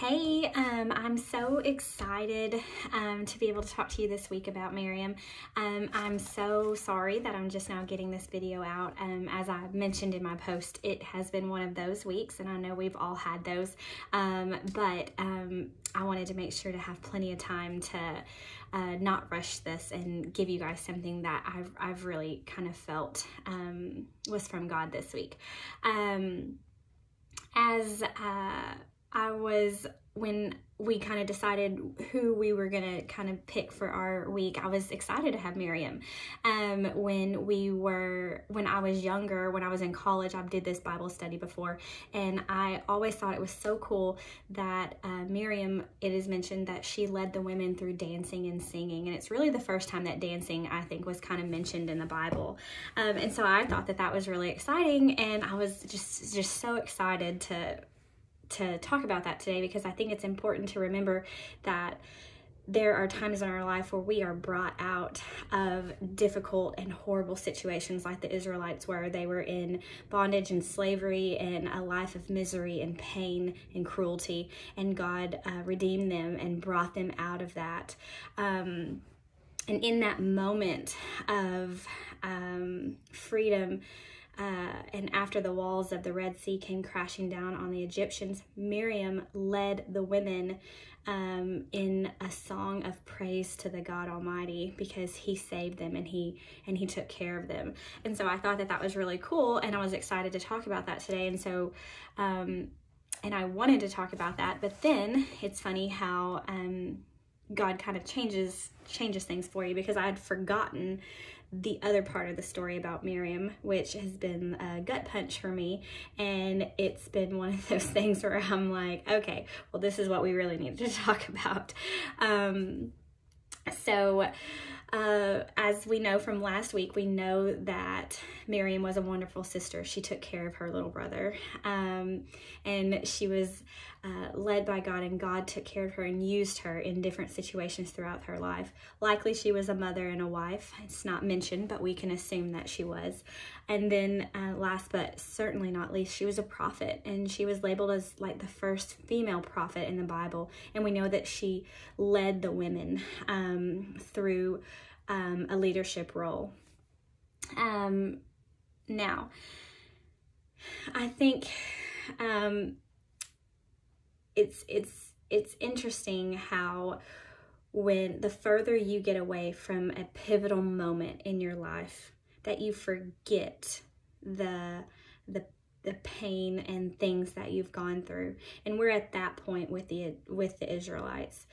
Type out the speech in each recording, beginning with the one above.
Hey, um, I'm so excited um, to be able to talk to you this week about Miriam. Um, I'm so sorry that I'm just now getting this video out. Um, as I mentioned in my post, it has been one of those weeks, and I know we've all had those, um, but um, I wanted to make sure to have plenty of time to uh, not rush this and give you guys something that I've, I've really kind of felt was from God this week. as uh, I was when we kind of decided who we were going to kind of pick for our week i was excited to have miriam. Um, when we were when i was younger when i was in college i did this bible study before and i always thought it was so cool that uh, miriam it is mentioned that she led the women through dancing and singing and it's really the first time that dancing i think was kind of mentioned in the bible. Um, and so i thought that that was really exciting and i was just just so excited to to talk about that today because I think it's important to remember that there are times in our life where we are brought out of difficult and horrible situations like the Israelites were. They were in bondage and slavery and a life of misery and pain and cruelty, and God uh, redeemed them and brought them out of that. Um, and in that moment of um, freedom, uh, and after the walls of the Red Sea came crashing down on the Egyptians, Miriam led the women um, in a song of praise to the God Almighty because He saved them and He and He took care of them. And so I thought that that was really cool, and I was excited to talk about that today. And so. Um, and I wanted to talk about that, but then it's funny how um, God kind of changes changes things for you because I had forgotten the other part of the story about Miriam, which has been a gut punch for me. And it's been one of those things where I'm like, okay, well, this is what we really need to talk about. Um, so, uh, as we know from last week, we know that Miriam was a wonderful sister. She took care of her little brother, um, and she was uh, led by God, and God took care of her and used her in different situations throughout her life. Likely, she was a mother and a wife. It's not mentioned, but we can assume that she was. And then, uh, last but certainly not least, she was a prophet, and she was labeled as like the first female prophet in the Bible. And we know that she led the women um, through um, a leadership role. Um, now, I think um, it's it's it's interesting how when the further you get away from a pivotal moment in your life that you forget the the the pain and things that you've gone through and we're at that point with the with the Israelites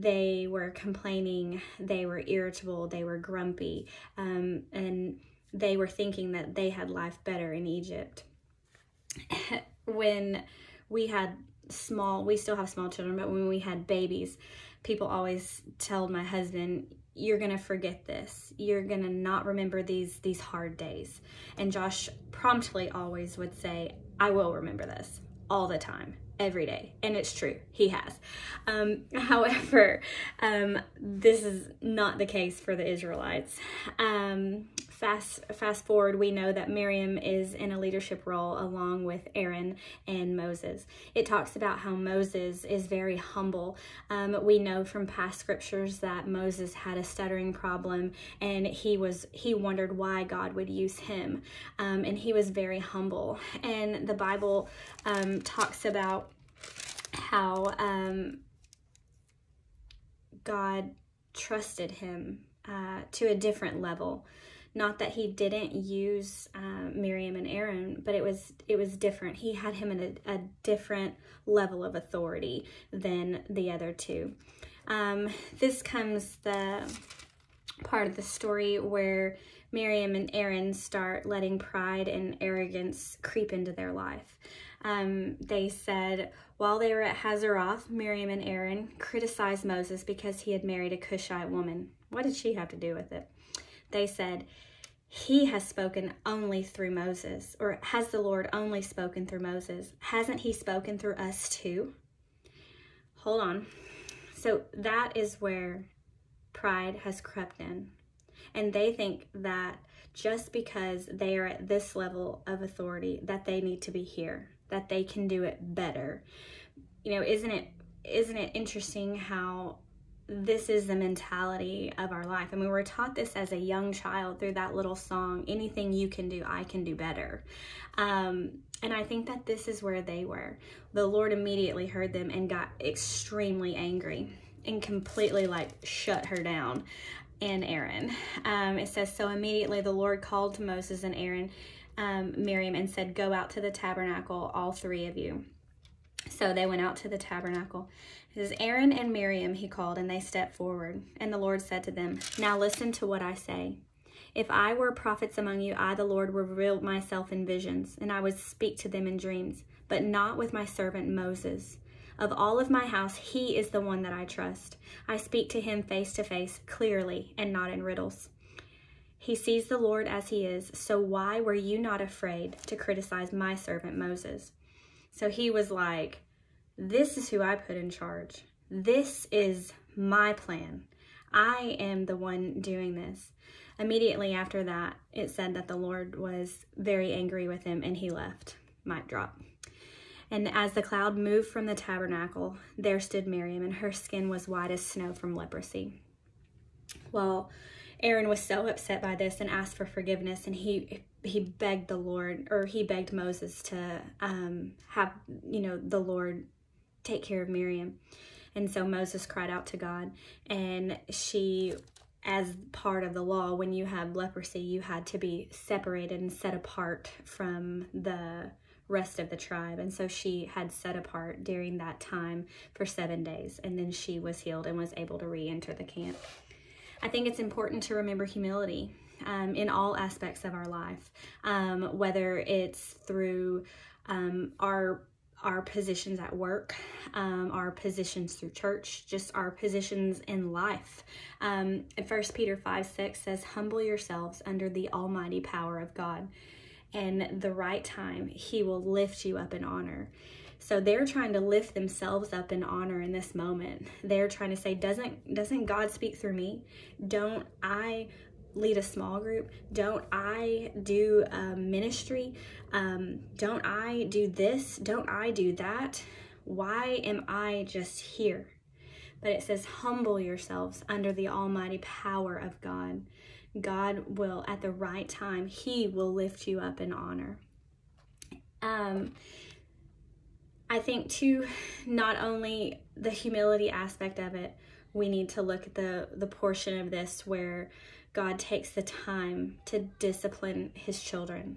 they were complaining, they were irritable, they were grumpy, um, and they were thinking that they had life better in Egypt. when we had small, we still have small children, but when we had babies, people always told my husband, you're gonna forget this. You're gonna not remember these these hard days. And Josh promptly always would say, I will remember this all the time every day. And it's true, he has. Um, however, um, this is not the case for the Israelites. Um, fast, fast forward, we know that Miriam is in a leadership role along with Aaron and Moses. It talks about how Moses is very humble. Um, we know from past scriptures that Moses had a stuttering problem and he was he wondered why God would use him. Um, and he was very humble. And the Bible um, talks about how um, God trusted him uh, to a different level. Not that he didn't use uh, Miriam and Aaron, but it was it was different. He had him in a, a different level of authority than the other two. Um, this comes the part of the story where Miriam and Aaron start letting pride and arrogance creep into their life. Um, they said while they were at Hazeroth, Miriam and Aaron criticized Moses because he had married a Cushite woman. What did she have to do with it? They said, He has spoken only through Moses, or has the Lord only spoken through Moses? Hasn't he spoken through us too? Hold on. So that is where pride has crept in. And they think that just because they are at this level of authority, that they need to be here, that they can do it better. you know, isn't it isn't it interesting how this is the mentality of our life. I mean, we were taught this as a young child through that little song anything you can do, I can do better. Um, and I think that this is where they were. The Lord immediately heard them and got extremely angry and completely like shut her down and Aaron. Um, it says, So immediately the Lord called to Moses and Aaron, um, Miriam, and said, Go out to the tabernacle, all three of you. So they went out to the tabernacle. It says, Aaron and Miriam he called, and they stepped forward. And the Lord said to them, Now listen to what I say. If I were prophets among you, I, the Lord, would reveal myself in visions, and I would speak to them in dreams, but not with my servant Moses. Of all of my house, he is the one that I trust. I speak to him face to face, clearly, and not in riddles. He sees the Lord as he is, so why were you not afraid to criticize my servant Moses? So he was like, This is who I put in charge. This is my plan. I am the one doing this. Immediately after that, it said that the Lord was very angry with him and he left. Mic drop. And as the cloud moved from the tabernacle, there stood Miriam, and her skin was white as snow from leprosy. Well, Aaron was so upset by this and asked for forgiveness, and he he begged the Lord, or he begged Moses to um, have you know the Lord take care of Miriam. And so Moses cried out to God, and she, as part of the law, when you had leprosy, you had to be separated and set apart from the rest of the tribe. And so she had set apart during that time for seven days, and then she was healed and was able to re enter the camp. I think it's important to remember humility um, in all aspects of our life, um, whether it's through um, our our positions at work, um, our positions through church, just our positions in life. Um, 1 Peter 5 6 says, Humble yourselves under the almighty power of God and the right time, He will lift you up in honor. So they're trying to lift themselves up in honor in this moment. They're trying to say, doesn't doesn't God speak through me? Don't I lead a small group? Don't I do a ministry? Um, don't I do this? Don't I do that? Why am I just here? But it says, humble yourselves under the almighty power of God. God will, at the right time, He will lift you up in honor. Um, I think, too, not only the humility aspect of it, we need to look at the, the portion of this where God takes the time to discipline His children.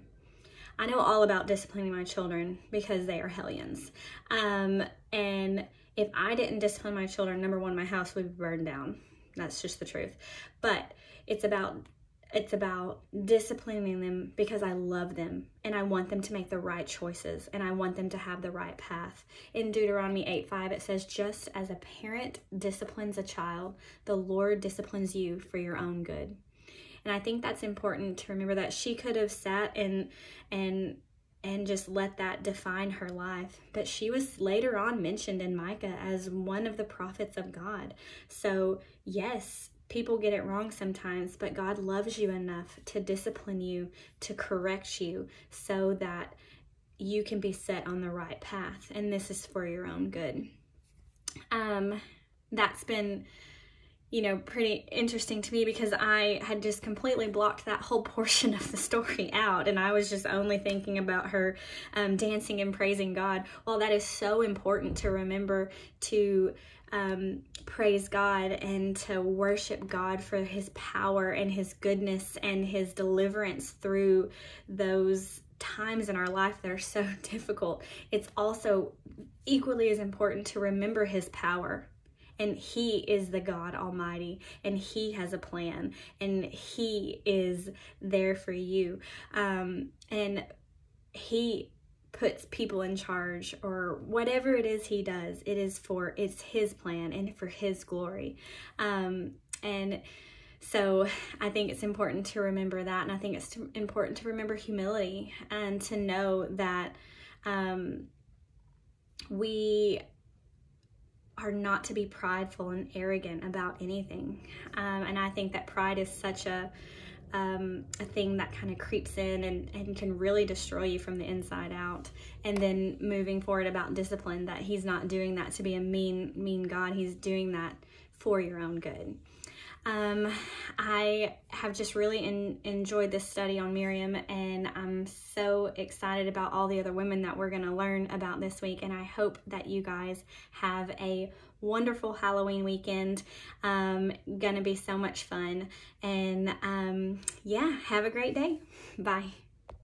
I know all about disciplining my children because they are hellions. Um, and if I didn't discipline my children, number one, my house would be burned down. That's just the truth. But it's about it's about disciplining them because I love them and I want them to make the right choices and I want them to have the right path. In Deuteronomy 8 5, it says, Just as a parent disciplines a child, the Lord disciplines you for your own good. And I think that's important to remember that she could have sat and and and just let that define her life. But she was later on mentioned in Micah as one of the prophets of God. So, yes, people get it wrong sometimes, but God loves you enough to discipline you, to correct you, so that you can be set on the right path. And this is for your own good. Um, that's been you know, pretty interesting to me because I had just completely blocked that whole portion of the story out and I was just only thinking about her um, dancing and praising God. Well, that is so important to remember to um, praise God and to worship God for his power and his goodness and his deliverance through those times in our life that are so difficult. It's also equally as important to remember his power and he is the God Almighty and he has a plan and he is there for you. Um, and he puts people in charge or whatever it is he does, it is for it's his plan and for his glory. Um, and so I think it's important to remember that, and I think it's important to remember humility and to know that um, we are not to be prideful and arrogant about anything. Um, and I think that pride is such a um, a thing that kind of creeps in and, and can really destroy you from the inside out. And then moving forward about discipline, that he's not doing that to be a mean, mean God. He's doing that for your own good. Um, I have just really in, enjoyed this study on Miriam, and I'm so excited about all the other women that we're going to learn about this week. And I hope that you guys have a wonderful Halloween weekend. Um, gonna be so much fun. And um, yeah, have a great day. Bye.